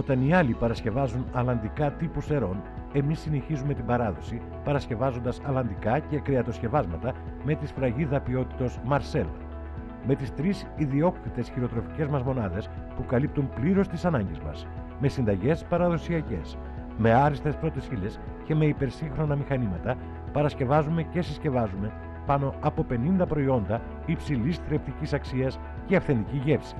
Όταν οι άλλοι παρασκευάζουν αλλαντικά τύπου σερών, εμείς συνεχίζουμε την παράδοση παρασκευάζοντας αλλαντικά και κρεατοσκευάσματα με τη σφραγίδα ποιότητος Marcel. Με τις τρεις ιδιόκτητες χειροτροφικές μας μονάδες που καλύπτουν πλήρως τις ανάγκες μας, με συνταγές παραδοσιακές, με άριστες πρώτες ύλε και με υπερσύγχρονα μηχανήματα, παρασκευάζουμε και συσκευάζουμε πάνω από 50 προϊόντα υψηλής θρεπτικής αξίας και αυθεντική γεύση.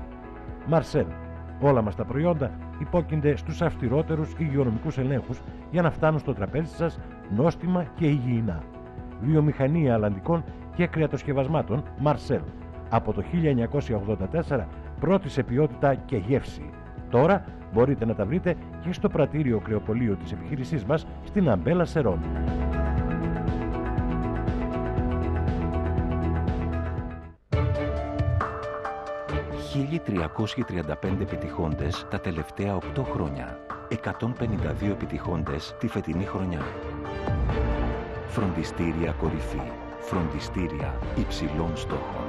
Marcel. Όλα μας τα προϊόντα υπόκεινται στους αυστηρότερους υγειονομικούς ελέγχους για να φτάνουν στο τραπέζι σας νόστιμα και υγιεινά. Βιομηχανία αλλαντικών και κρεατοσκευασμάτων Marcel. Από το 1984 πρώτη σε ποιότητα και γεύση. Τώρα μπορείτε να τα βρείτε και στο πρατήριο κρεοπολείο της επιχείρησής μας στην Αμπέλα Σερών. 1.335 επιτυχώντες τα τελευταία 8 χρόνια. 152 επιτυχώντες τη φετινή χρονιά. Φροντιστήρια κορυφή. Φροντιστήρια υψηλών στόχων.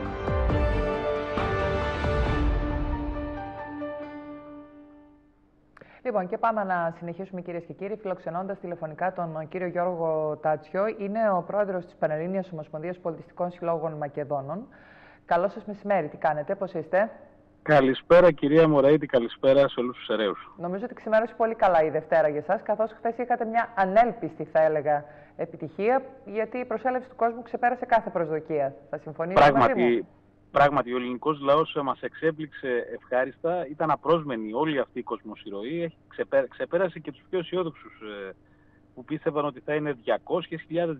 Λοιπόν, και πάμε να συνεχίσουμε κυρίες και κύριοι, φιλοξενώντας τηλεφωνικά τον κύριο Γιώργο Τάτσιο. Είναι ο πρόεδρος της Πανελλήνιας Ομοσπονδίας Πολιτιστικών Συλλόγων Μακεδόνων. Καλό σας μεσημέρι, τι κάνετε, πώς είστε; Καλησπέρα κυρία Μωραήτη, καλησπέρα σε όλους τους ερέους. Νομίζω ότι ξημέρωσε πολύ καλά η Δευτέρα για εσάς, καθώς χθες είχατε μια ανέλπιστη θα έλεγα επιτυχία, γιατί η προσέλευση του κόσμου ξεπέρασε κάθε προσδοκία. Θα συμφωνείτε πράγματι, μαζί μου. Πράγματι, ο ελληνικός λαός μας εξέπληξε ευχάριστα, ήταν απρόσμενη όλη αυτή η κοσμοσυρωή, ξεπέρασε και τους πιο αισιόδοξους ε, που πίστευαν ότι θα είναι 200.000,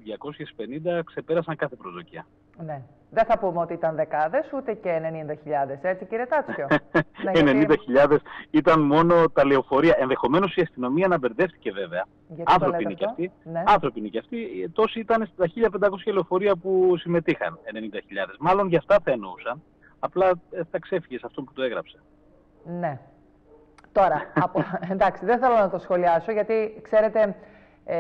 250, ξεπέρασαν κάθε προσδοκία. Ναι. Δεν θα πούμε ότι ήταν δεκάδες ούτε και 90.000, έτσι κύριε Τάτσιο; 90.000 ήταν μόνο τα λεωφορεία. Ενδεχομένως η αστυνομία να μπερδεύτηκε βέβαια. Γιατί Άνθρωποι είναι και αυτοί. Ναι. Άνθρωποι είναι και αυτοί. Τόσοι ήταν στα 1500 λεωφορεία που συμμετείχαν. 90.000. Μάλλον για αυτά θα εννοούσαν. Απλά ε, θα ξέφυγε σε αυτό που το έγραψε. Ναι. Τώρα, από... εντάξει, δεν θέλω να το σχολιάσω γιατί ξέρετε, ε,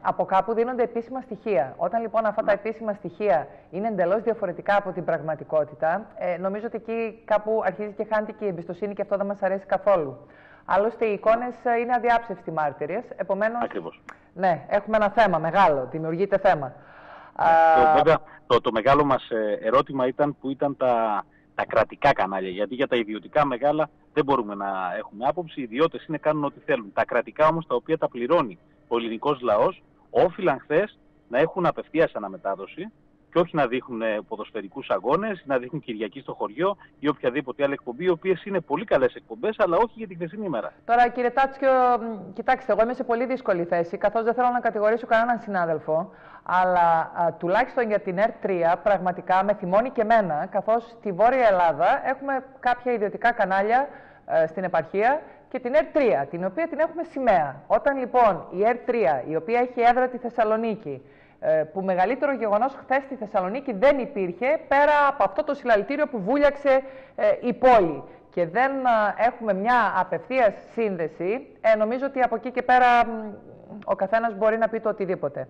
από κάπου δίνονται επίσημα στοιχεία. Όταν λοιπόν αυτά τα επίσημα στοιχεία είναι εντελώς διαφορετικά από την πραγματικότητα, ε, νομίζω ότι εκεί κάπου αρχίζει και χάνεται και η εμπιστοσύνη και αυτό δεν μας αρέσει καθόλου. Άλλωστε, οι εικόνες είναι αδιάψευτοι μάρτυρες. Επομένως. Ναι, έχουμε ένα θέμα μεγάλο. Δημιουργείται θέμα. Το, βέβαια, το, το μεγάλο μας ε, ερώτημα ήταν που ήταν τα, τα κρατικά κανάλια. Γιατί για τα ιδιωτικά μεγάλα δεν μπορούμε να έχουμε άποψη. Οι ιδιώτες είναι κάνουν ό,τι θέλουν. Τα κρατικά όμως τα οποία τα πληρώνει ο ελληνικός λαός, όφυλαν χθες να έχουν απευθείας αναμετάδοση και όχι να δείχνουν ε, ποδοσφαιρικούς αγώνες, να δείχνουν Κυριακή στο χωριό ή οποιαδήποτε άλλη εκπομπή, οι οποίες είναι πολύ καλές εκπομπές, αλλά όχι για την χθεσινή ημέρα. Τώρα, κύριε Τάτσιο, κοιτάξτε, εγώ είμαι σε πολύ δύσκολη θέση, καθώς δεν θέλω να κατηγορήσω κανέναν συνάδελφο. Αλλά α, τουλάχιστον για την ΕΡΤ3, πραγματικά με θυμώνει και εμένα, καθώς στη Βόρεια Ελλάδα έχουμε κάποια ιδιωτικά κανάλια ε, στην επαρχία και την ΕΡΤ3, την οποία την έχουμε σημαία. Όταν λοιπόν η ΕΡΤ3, η οποία έχει έδρα τη Θεσσαλονίκη, ε, που μεγαλύτερο γεγονός χθες στη Θεσσαλονίκη δεν υπήρχε, πέρα από αυτό το συλλαλητήριο που βούλιαξε ε, η πόλη και δεν έχουμε μια απευθείας σύνδεση, ε, νομίζω ότι από εκεί και πέρα ο καθένας μπορεί να πει το οτιδήποτε.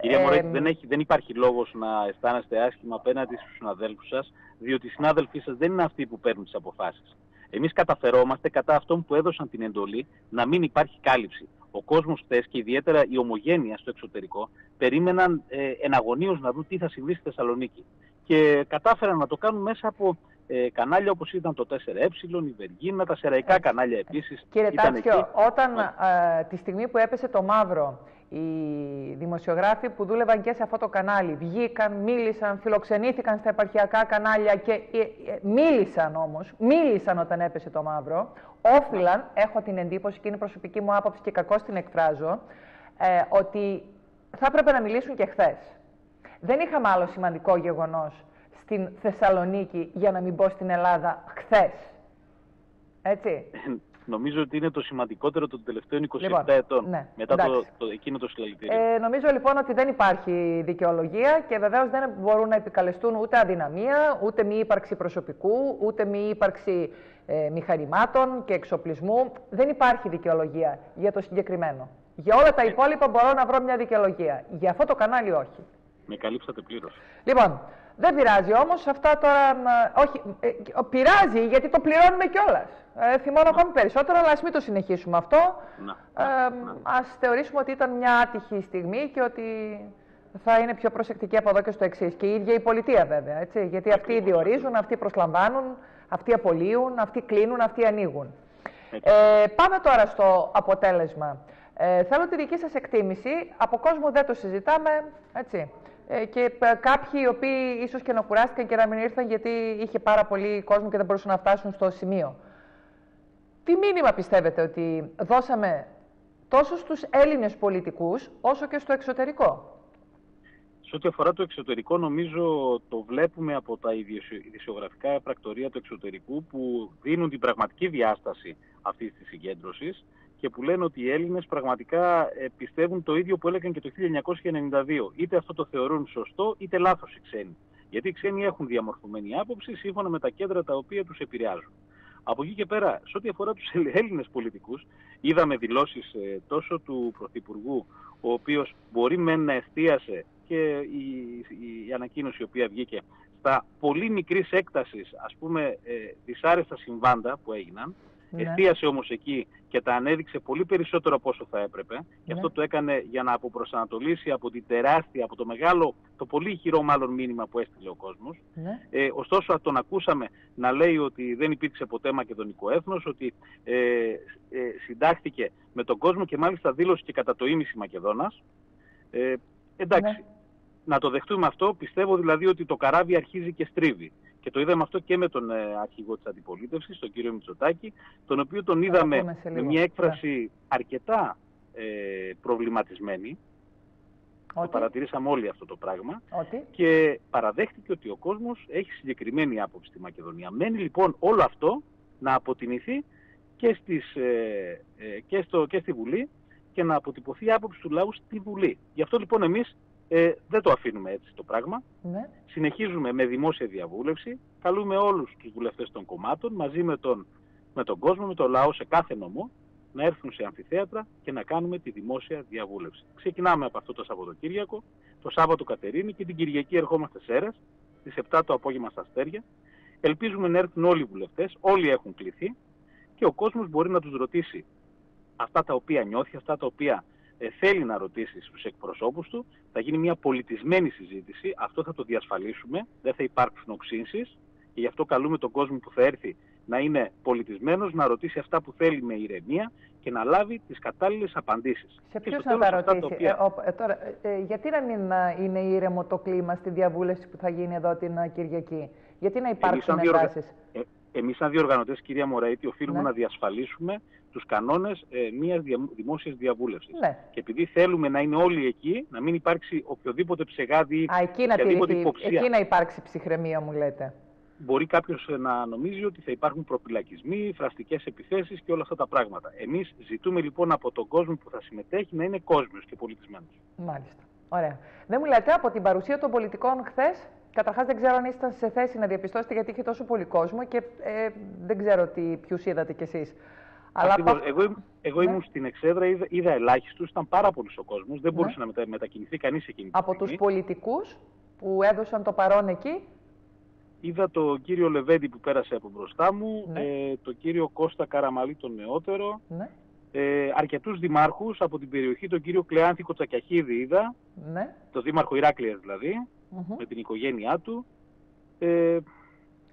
Κυρία ε, δεν, έχει, δεν υπάρχει λόγος να αισθάνεστε άσχημα απέναντι στους συναδέλφους σας, διότι οι συνάδελφοί σας δεν είναι αυτοί που παίρνουν τις αποφάσεις. Εμείς καταφερόμαστε κατά αυτών που έδωσαν την εντολή να μην υπάρχει κάλυψη. Ο κόσμος χθες και ιδιαίτερα η ομογένεια στο εξωτερικό περίμεναν ε, εναγωνίως να δουν τι θα συμβεί στη Θεσσαλονίκη. Και κατάφεραν να το κάνουν μέσα από ε, κανάλια όπως ήταν το 4Ε, η Βεργίνα, τα σεραϊκά κανάλια επίσης. Κύριε Τάτσιο, όταν ε, τη στιγμή που έπεσε το μαύρο οι δημοσιογράφοι που δούλευαν και σε αυτό το κανάλι βγήκαν, μίλησαν, φιλοξενήθηκαν στα επαρχιακά κανάλια και ε, ε, μίλησαν όμως, μίλησαν όταν έπεσε το μαύρο, όφυλαν, έχω την εντύπωση και είναι προσωπική μου άποψη και κακώς την εκφράζω, ε, ότι θα έπρεπε να μιλήσουν και χθες. Δεν είχαμε άλλο σημαντικό γεγονός στην Θεσσαλονίκη για να μην πω στην Ελλάδα χθες. Έτσι. Νομίζω ότι είναι το σημαντικότερο των τελευταίων 27 λοιπόν, ετών. Ναι, μετά το, το, εκείνο το συλλαλητήριο. Ε, νομίζω λοιπόν ότι δεν υπάρχει δικαιολογία και βεβαίως δεν μπορούν να επικαλεστούν ούτε αδυναμία, ούτε μη ύπαρξη προσωπικού, ούτε μη ύπαρξη ε, μηχανημάτων και εξοπλισμού. Δεν υπάρχει δικαιολογία για το συγκεκριμένο. Για όλα τα υπόλοιπα μπορώ να βρω μια δικαιολογία. Για αυτό το κανάλι όχι. Με καλύψατε πλήρως. Λοιπόν, Δεν πειράζει όμως αυτά τώρα. Όχι, ε, πειράζει γιατί το πληρώνουμε κιόλας. Ε, θυμώνω ακόμη περισσότερο, αλλά ας μην το συνεχίσουμε αυτό. Να, ε, Α θεωρήσουμε ότι ήταν μια άτυχη στιγμή και ότι θα είναι πιο προσεκτική από εδώ και στο εξής. Και η ίδια η πολιτεία βέβαια. Έτσι, γιατί αυτοί διορίζουν, αυτοί προσλαμβάνουν, αυτοί απολύουν, αυτοί κλείνουν, αυτοί ανοίγουν. Ε, πάμε τώρα στο αποτέλεσμα. Ε, θέλω τη δική σας εκτίμηση. Από κόσμο δεν το συζητάμε, έτσι. Ε, και ε, κάποιοι οι οποίοι ίσως και να κουράστηκαν και να μην ήρθαν γιατί είχε πάρα πολύ κόσμο και δεν μπορούσαν να φτάσουν στο σημείο. Τι μήνυμα πιστεύετε ότι δώσαμε τόσο στους Έλληνες πολιτικούς όσο και στο εξωτερικό; Σε ό,τι αφορά το εξωτερικό, νομίζω το βλέπουμε από τα ειδησιογραφικά πρακτορία του εξωτερικού που δίνουν την πραγματική διάσταση αυτής της συγκέντρωσης και που λένε ότι οι Έλληνες πραγματικά ε, πιστεύουν το ίδιο που έλεγαν και το 1992. Είτε αυτό το θεωρούν σωστό, είτε λάθος οι ξένοι. Γιατί οι ξένοι έχουν διαμορφωμένη άποψη σύμφωνα με τα κέντρα τα οποία τους επηρεάζουν. Από εκεί και πέρα, σε ό,τι αφορά τους Έλληνες πολιτικούς, είδαμε δηλώσεις ε, τόσο του Πρωθυπουργού, ο οποίος μπορεί μεν να εστίασε και η, η, ανακοίνωση η οποία βγήκε στα πολύ μικρής έκτασης, ας πούμε, ε, δυσάρεστα συμβάντα που έγιναν, ναι. Εστίασε όμως εκεί και τα ανέδειξε πολύ περισσότερο από όσο θα έπρεπε. Ναι. Και αυτό το έκανε για να αποπροσανατολίσει από την τεράστια, από το μεγάλο, το πολύ χειρό μάλλον μήνυμα που έστειλε ο κόσμος. Ναι. Ε, ωστόσο τον ακούσαμε να λέει ότι δεν υπήρξε ποτέ μακεδονικό έθνος, ότι ε, ε, συντάχθηκε με τον κόσμο και μάλιστα δήλωσε και κατά το ίμιση Μακεδόνας. Ε, εντάξει, ναι. να το δεχτούμε αυτό. Πιστεύω δηλαδή ότι το καράβι αρχίζει και στρίβει. Και το είδαμε αυτό και με τον ε, αρχηγό της αντιπολίτευσης, τον κύριο Μητσοτάκη, τον οποίο τον είδαμε με μια έκφραση αρκετά ε, προβληματισμένη. Το παρατηρήσαμε όλοι αυτό το πράγμα. Και παραδέχτηκε ότι ο κόσμος έχει συγκεκριμένη άποψη στη Μακεδονία. Μένει λοιπόν όλο αυτό να αποτιμηθεί και, στις, ε, ε, και, στο, και στη Βουλή και να αποτυπωθεί η άποψη του λαού στη Βουλή. Γι' αυτό λοιπόν εμείς ε, δεν το αφήνουμε έτσι το πράγμα. Ναι. Συνεχίζουμε με δημόσια διαβούλευση. Καλούμε όλους τους βουλευτές των κομμάτων μαζί με τον, με τον κόσμο, με τον λαό σε κάθε νομό να έρθουν σε αμφιθέατρα και να κάνουμε τη δημόσια διαβούλευση. Ξεκινάμε από αυτό το Σαββατοκύριακο, το Σάββατο Κατερίνη και την Κυριακή ερχόμαστε Σέρας, στις 7 το απόγευμα στα Αστέρια. Ελπίζουμε να έρθουν όλοι οι βουλευτές, όλοι έχουν κληθεί και ο κόσμος μπορεί να τους ρωτήσει αυτά τα οποία νιώθει, αυτά τα οποία ε, θέλει να ρωτήσει στους εκπροσώπους του, θα γίνει μια πολιτισμένη συζήτηση, αυτό θα το διασφαλίσουμε, δεν θα υπάρξουν οξύνσεις και γι' αυτό καλούμε τον κόσμο που θα έρθει να είναι πολιτισμένος, να ρωτήσει αυτά που θέλει με ηρεμία και να λάβει τις κατάλληλες απαντήσεις. Σε ποιους να τα ρωτήσει. Τα οποία... ε, ε, τώρα, ε, γιατί να μην είναι ήρεμο το κλίμα στη διαβούλευση που θα γίνει εδώ την Κυριακή; Γιατί να υπάρξουν εντάσεις; Εμείς, σαν διοργανωτές, κυρία Μωραήτη, οφείλουμε ναι. να διασφαλίσουμε τους κανόνες ε, μιας δια, δημόσιας διαβούλευσης. Ναι. Και επειδή θέλουμε να είναι όλοι εκεί, να μην υπάρξει οποιοδήποτε ψεγάδι Α, εκεί, να υποψία. εκεί να υπάρξει ψυχραιμία, μου λέτε. Μπορεί κάποιος ε, να νομίζει ότι θα υπάρχουν προπυλακισμοί, φραστικές επιθέσεις και όλα αυτά τα πράγματα. Εμείς ζητούμε λοιπόν από τον κόσμο που θα συμμετέχει να είναι κόσμιος και πολιτισμένος. Μάλιστα. Ωραία. Δεν μου λέτε από την παρουσία των πολιτικών χθες Καταρχάς, δεν ξέρω αν ήσασταν σε θέση να διαπιστώσετε γιατί είχε τόσο πολύ κόσμο και ε, δεν ξέρω ποιους είδατε κι εσείς. Αλλά Εγώ, εγώ ναι. ήμουν στην Εξέδρα, είδα, είδα ελάχιστους, ήταν πάρα πολύ ο κόσμος, δεν ναι. μπορούσε να μετα, μετακινηθεί κανείς εκείνη Από τους πολιτικούς που έδωσαν το παρόν εκεί; Είδα τον κύριο Λεβέντη που πέρασε από μπροστά μου, ναι. ε, τον κύριο Κώστα Καραμαλή τον νεότερο, ναι. ε, αρκετούς δημάρχους από την περιοχή, τον κύριο Κλεάνθη Κοτσακιαχίδη είδα, ναι. τον δήμαρχο Ηράκλειας δηλαδή, με την οικογένειά του. Ε,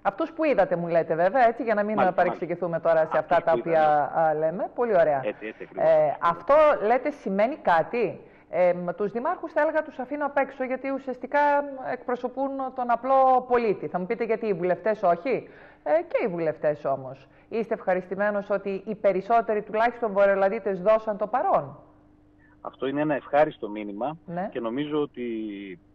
Αυτούς που είδατε μου λέτε βέβαια, έτσι, για να μην μάλιστα, παρεξηγηθούμε τώρα σε αυτά τα οποία λέμε. Πολύ ωραία. Έτσι, έτσι, ε, αυτό λέτε σημαίνει κάτι; Ε, τους δημάρχους θα έλεγα τους αφήνω απ' έξω γιατί ουσιαστικά εκπροσωπούν τον απλό πολίτη. Θα μου πείτε γιατί οι βουλευτές όχι; Ε, και οι βουλευτές όμως. Είστε ευχαριστημένος ότι οι περισσότεροι τουλάχιστον βορειολαδίτες δώσαν το παρόν; Αυτό είναι ένα ευχάριστο μήνυμα ναι. και νομίζω ότι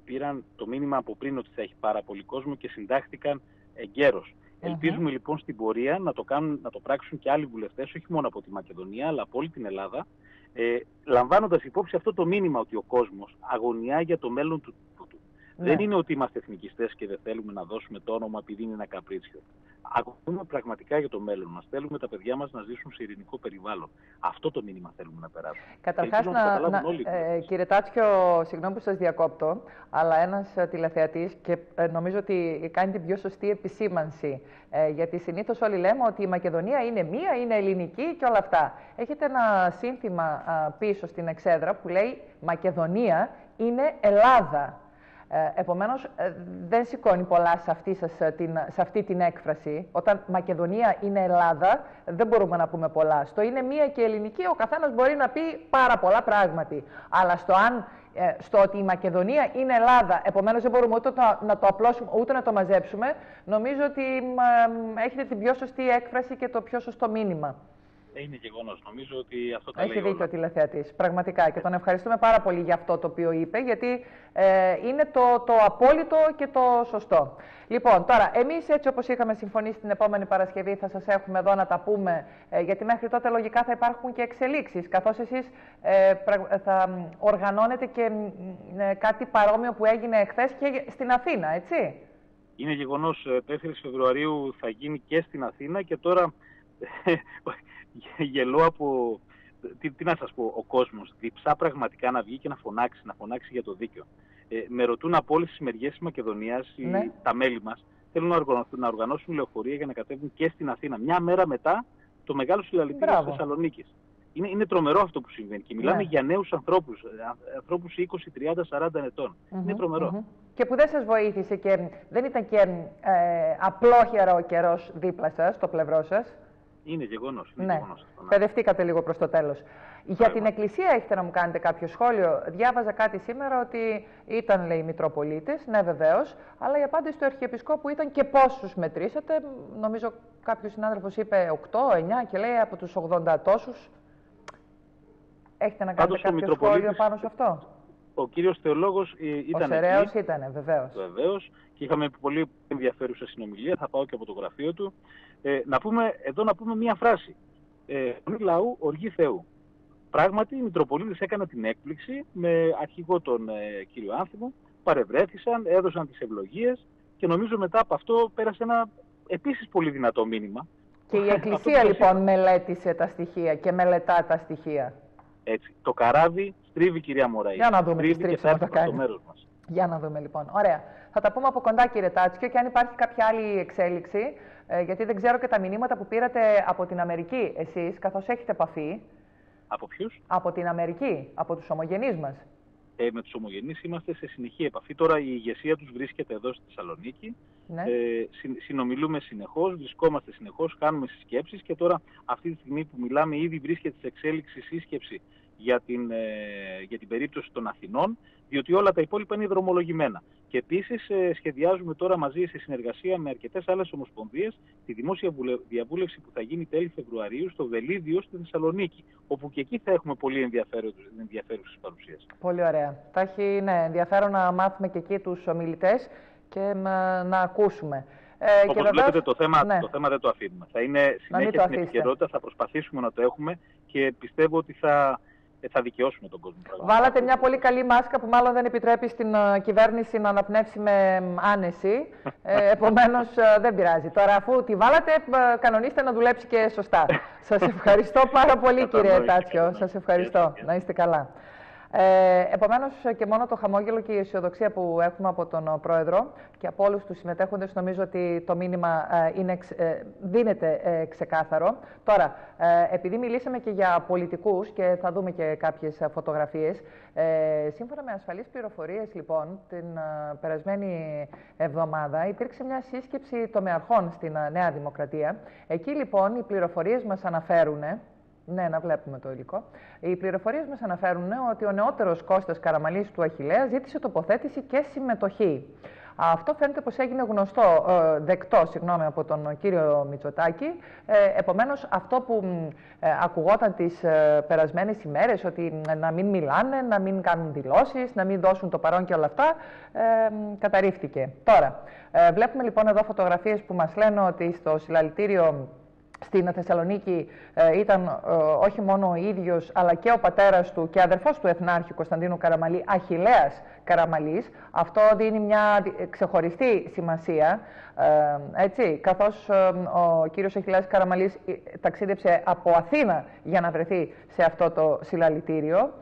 πήραν το μήνυμα από πριν ότι θα έχει πάρα πολύ κόσμο και συντάχθηκαν εγκαίρως. Ελπίζουμε λοιπόν στην πορεία να το, κάνουν, να το πράξουν και άλλοι βουλευτές, όχι μόνο από τη Μακεδονία, αλλά από όλη την Ελλάδα, ε, λαμβάνοντας υπόψη αυτό το μήνυμα ότι ο κόσμος αγωνιά για το μέλλον του τόπου του. Ναι. Δεν είναι ότι είμαστε εθνικιστές και δεν θέλουμε να δώσουμε το όνομα επειδή είναι ένα καπρίτσιο. Ακούμε πραγματικά για το μέλλον μας. Θέλουμε τα παιδιά μας να ζήσουν σε ειρηνικό περιβάλλον. Αυτό το μήνυμα θέλουμε να περάσουμε. Καταρχάς, να, να, ε, κύριε Τάτσιο, συγγνώμη που σας διακόπτω, αλλά ένας ε, τηλεθεατής και ε, νομίζω ότι κάνει την πιο σωστή επισήμανση. Ε, γιατί συνήθως όλοι λέμε ότι η Μακεδονία είναι μία, είναι ελληνική και όλα αυτά. Έχετε ένα σύνθημα πίσω στην εξέδρα που λέει Μακεδονία είναι Ελλάδα. Ε, επομένως, ε, δεν σηκώνει πολλά σε αυτή, σας, ε, την, σε αυτή την έκφραση. Όταν Μακεδονία είναι Ελλάδα, δεν μπορούμε να πούμε πολλά. Στο είναι μία και ελληνική, ο καθένας μπορεί να πει πάρα πολλά πράγματι. Αλλά στο, αν, ε, στο ότι η Μακεδονία είναι Ελλάδα, επομένως δεν μπορούμε ούτε το, να το απλώσουμε, ούτε να το μαζέψουμε, νομίζω ότι έχετε την πιο σωστή έκφραση και το πιο σωστό μήνυμα. Είναι γεγονός. Νομίζω ότι αυτό τα Έχει λέει δίκιο ο τηλεθεατής. Πραγματικά. Και τον ευχαριστούμε πάρα πολύ για αυτό το οποίο είπε, γιατί ε, είναι το, το απόλυτο και το σωστό. Λοιπόν, τώρα, εμείς έτσι όπως είχαμε συμφωνήσει την επόμενη Παρασκευή, θα σας έχουμε εδώ να τα πούμε, ε, γιατί μέχρι τότε λογικά θα υπάρχουν και εξελίξεις. Καθώς εσείς ε, θα οργανώνετε και ε, κάτι παρόμοιο που έγινε εχθές και στην Αθήνα, έτσι; Είναι γεγονός 4 Φεβρουαρίου θα γίνει και στην Αθήνα και τώρα γελώ από... Τι, τι να σας πω, ο κόσμος διψά πραγματικά να βγει και να φωνάξει, να φωνάξει για το δίκαιο. Ε, με ρωτούν από όλες τις μεριές της Μακεδονίας, ναι. τα μέλη μας, θέλουν να οργανώσουν, να οργανώσουν λεωφορεία για να κατέβουν και στην Αθήνα. Μια μέρα μετά το μεγάλο συλλαλητήριο της Θεσσαλονίκης. Είναι, είναι τρομερό αυτό που συμβαίνει και μιλάμε ναι. για νέους ανθρώπους, ε, ανθρώπους 20, 30, 40 ετών. Είναι τρομερο Και που δεν σας βοήθησε και δεν ήταν και ε, απλόχερα ο καιρός δίπλα σας, στο πλευρό σας; Είναι γεγονός. Ναι. Γεγονός ναι. Παιδευτήκατε λίγο προς το τέλος. Για την Εκκλησία έχετε να μου κάνετε κάποιο σχόλιο. Διάβαζα κάτι σήμερα ότι ήταν, λέει, Μητροπολίτε. Ναι, βεβαίως. Αλλά η απάντηση του Αρχιεπισκόπου ήταν και πόσους μετρήσατε. Νομίζω κάποιος συνάδελφος είπε 8, 9 και λέει από τους 80 τόσους. Έχετε να κάνετε κάποιο σχόλιο πάνω σε αυτό; Ο κύριος Θεολόγος ήταν. Ο Σεραίος ήταν, βεβαίως. Βεβαίως. Και είχαμε πολύ ενδιαφέρουσα συνομιλία. Θα πάω και από το γραφείο του. Ε, να πούμε, εδώ να πούμε μία φράση. Ε, λαού, οργή Θεού. Πράγματι, οι Μητροπολίτες έκανε την έκπληξη με αρχηγό τον ε, κύριο Άνθιμο, παρευρέθησαν, έδωσαν τις ευλογίες και νομίζω μετά από αυτό πέρασε ένα επίσης πολύ δυνατό μήνυμα. Και η Εκκλησία λοιπόν μελέτησε τα στοιχεία και μελετά τα στοιχεία. Έτσι. Το καράβι στρίβει κυρία Μωραή. Για να δούμε στρίβει τι και θα το μέρος μας. Για να δούμε λοιπόν. Ωραία. Θα τα πούμε από κοντά κύριε Τάτσικο και αν υπάρχει κάποια άλλη εξέλιξη ε, γιατί δεν ξέρω και τα μηνύματα που πήρατε από την Αμερική εσείς, καθώς έχετε επαφή. Από ποιους; Από την Αμερική, από τους ομογενείς μας. Ε, με τους ομογενείς είμαστε σε συνεχή επαφή. Τώρα η ηγεσία τους βρίσκεται εδώ στη Θεσσαλονίκη. Ναι. Ε, συνομιλούμε συνεχώς, βρισκόμαστε συνεχώς, κάνουμε συσκέψεις και τώρα αυτή τη στιγμή που μιλάμε ήδη βρίσκεται σε εξέλιξη σύσκεψη για την, ε, για την περίπτωση των Αθηνών, διότι όλα τα υπόλοιπα είναι δρομολογημένα. Και επίσης ε, σχεδιάζουμε τώρα μαζί σε συνεργασία με αρκετές άλλες ομοσπονδίες τη δημόσια διαβούλευση που θα γίνει τέλη Φεβρουαρίου στο Βελίδιο στη Θεσσαλονίκη. Όπου και εκεί θα έχουμε πολύ ενδιαφέρουσες παρουσίες. Πολύ ωραία. Θα έχει ναι, ενδιαφέρον να μάθουμε και εκεί τους ομιλητές και να, να ακούσουμε. Ε, Όπως και βλέπετε το θέμα, ναι. το θέμα δεν το αφήνουμε. Θα είναι συνέχεια στην επικαιρότητα, θα προσπαθήσουμε να το έχουμε και πιστεύω ότι θα, ε, θα δικαιώσουμε τον κόσμο. Βάλατε μια πολύ καλή μάσκα που μάλλον δεν επιτρέπει στην uh, κυβέρνηση να αναπνεύσει με άνεση. ε, Επομένως, uh, δεν πειράζει. Τώρα, αφού τη βάλατε, uh, κανονίστε να δουλέψει και σωστά. Σας ευχαριστώ πάρα πολύ, κύριε Τάτσιο. Σας ευχαριστώ. Να είστε καλά. Ε, Επομένως, και μόνο το χαμόγελο και η αισιοδοξία που έχουμε από τον ε, Πρόεδρο και από όλους τους συμμετέχοντες, νομίζω ότι το μήνυμα ε, είναι, ε, δίνεται ε, ξεκάθαρο. Τώρα, επειδή μιλήσαμε και για πολιτικούς και θα δούμε και κάποιες φωτογραφίες, σύμφωνα με ασφαλείς πληροφορίες, λοιπόν, την περασμένη εβδομάδα υπήρξε μια σύσκεψη τομεαρχών στην Νέα Δημοκρατία. Εκεί, λοιπόν, οι πληροφορίες μας αναφέρουν ναι, να βλέπουμε το υλικό. Οι πληροφορίες μας αναφέρουν ότι ο νεότερος Κώστας Καραμαλής του Αχηλέα ζήτησε τοποθέτηση και συμμετοχή. Αυτό φαίνεται πως έγινε γνωστό, ε, δεκτό συγγνώμη, από τον κύριο Μητσοτάκη. Ε, επομένως, αυτό που ε, ακουγόταν τις ε, περασμένες ημέρες, ότι να μην μιλάνε, να μην κάνουν δηλώσεις, να μην δώσουν το παρόν και όλα αυτά, ε, καταρρίφθηκε. Τώρα, βλέπουμε λοιπόν εδώ φωτογραφίες που μας λένε ότι στο συλλαλητήριο στην Θεσσαλονίκη ε, ήταν ε, όχι μόνο ο ίδιος αλλά και ο πατέρας του και αδερφός του Εθνάρχη Κωνσταντίνου Καραμαλή, Αχιλέας Καραμαλής. Αυτό δίνει μια ξεχωριστή σημασία, ε, έτσι, καθώς ο κύριος Αχιλέας Καραμαλής ταξίδεψε από Αθήνα για να βρεθεί σε αυτό το συλλαλητήριο.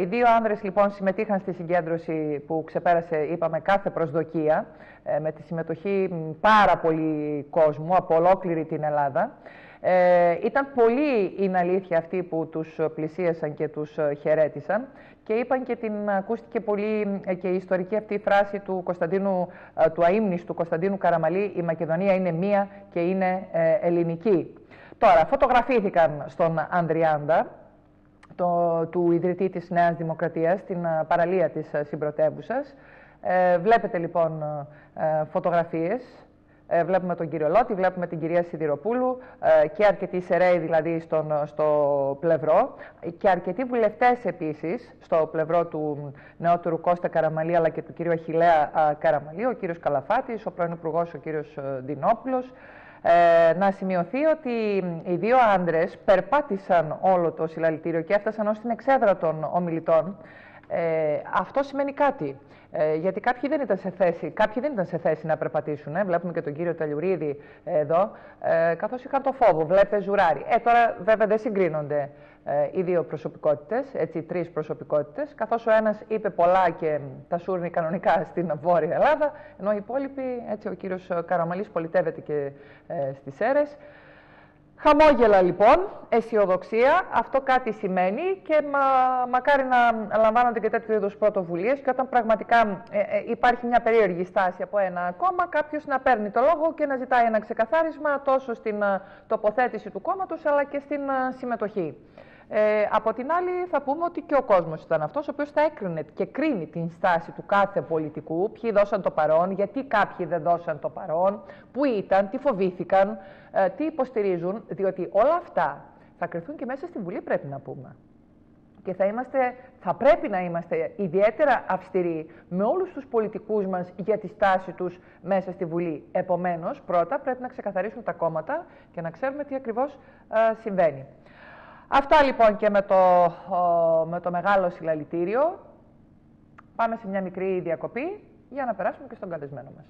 Οι δύο άνδρες λοιπόν συμμετείχαν στη συγκέντρωση που ξεπέρασε, είπαμε, κάθε προσδοκία, με τη συμμετοχή πάρα πολύ κόσμου από ολόκληρη την Ελλάδα. Ε, ήταν πολλοί, είναι αλήθεια, αυτοί που τους πλησίασαν και τους ε, χαιρέτησαν και είπαν και την, ακούστηκε πολύ ε, και η ιστορική αυτή φράση του Κωνσταντίνου, ε, του αείμνης του Κωνσταντίνου Καραμαλή «Η Μακεδονία είναι μία και είναι ελληνική». Τώρα, φωτογραφήθηκαν στον Ανδριάντα, το, του ιδρυτή της Νέας Δημοκρατίας, στην παραλία της συμπρωτεύουσας. βλέπετε λοιπόν φωτογραφίες ε, βλέπουμε τον κύριο Λότη, βλέπουμε την κυρία Σιδηροπούλου ε, και αρκετοί Σεραίοι δηλαδή στον, στο πλευρό και αρκετοί βουλευτές επίσης στο πλευρό του νεότερου Κώστα Καραμαλή αλλά και του κύριου Αχιλέα Καραμαλή, ο κύριος Καλαφάτης, ο πρώην Υπουργός ο κύριος ε, Δινόπουλος. Ε, να σημειωθεί ότι οι δύο άντρες περπάτησαν όλο το συλλαλητήριο και έφτασαν ως την εξέδρα των ομιλητών. Ε, αυτό σημαίνει κάτι. Ε, γιατί κάποιοι δεν ήταν σε θέση, κάποιοι δεν ήταν σε θέση να περπατήσουν. Ε. Βλέπουμε και τον κύριο Ταλιουρίδη εδώ, ε, καθώς είχαν το φόβο. Βλέπετε ζουράρι. Ε, τώρα βέβαια δεν συγκρίνονται ε, οι δύο προσωπικότητες, έτσι τρεις προσωπικότητες, καθώς ο ένας είπε πολλά και τα σούρνει κανονικά στην Βόρεια Ελλάδα, ενώ οι υπόλοιποι, έτσι ο κύριος Καραμαλής πολιτεύεται και ε, στις αίρες. Χαμόγελα λοιπόν, αισιοδοξία, αυτό κάτι σημαίνει και μα, μακάρι να λαμβάνονται και τέτοιου είδους πρωτοβουλίες και όταν πραγματικά ε, ε, υπάρχει μια περίεργη στάση από ένα κόμμα, κάποιος να παίρνει το λόγο και να ζητάει ένα ξεκαθάρισμα τόσο στην ε, τοποθέτηση του κόμματος αλλά και στην συμμετοχή. Ε, από την άλλη θα πούμε ότι και ο κόσμος ήταν αυτός ο οποίος θα έκρινε και κρίνει την στάση του κάθε πολιτικού, ποιοι δώσαν το παρόν, γιατί κάποιοι δεν δώσαν το παρόν, πού ήταν, τι φοβήθηκαν, ε, τι υποστηρίζουν, διότι όλα αυτά θα κρυθούν και μέσα στη Βουλή πρέπει να πούμε. Και θα, είμαστε, θα πρέπει να είμαστε ιδιαίτερα αυστηροί με όλους τους πολιτικούς μας για τη στάση τους μέσα στη Βουλή. Επομένως, πρώτα πρέπει να ξεκαθαρίσουν τα κόμματα και να ξέρουμε τι ακριβώς ε, συμβαίνει. Αυτά λοιπόν και με το, με το μεγάλο συλλαλητήριο. Πάμε σε μια μικρή διακοπή για να περάσουμε και στον καλεσμένο μας.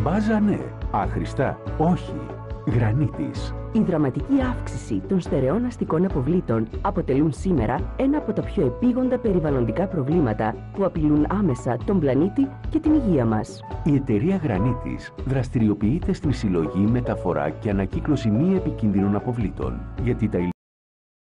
Μπάζα ναι, άχρηστα όχι. Γρανίτης. Η δραματική αύξηση των στερεών αστικών αποβλήτων αποτελούν σήμερα ένα από τα πιο επίγοντα περιβαλλοντικά προβλήματα που απειλούν άμεσα τον πλανήτη και την υγεία μας. Η εταιρεία Γρανίτης δραστηριοποιείται στην συλλογή, μεταφορά και ανακύκλωση μη επικίνδυνων αποβλήτων, γιατί τα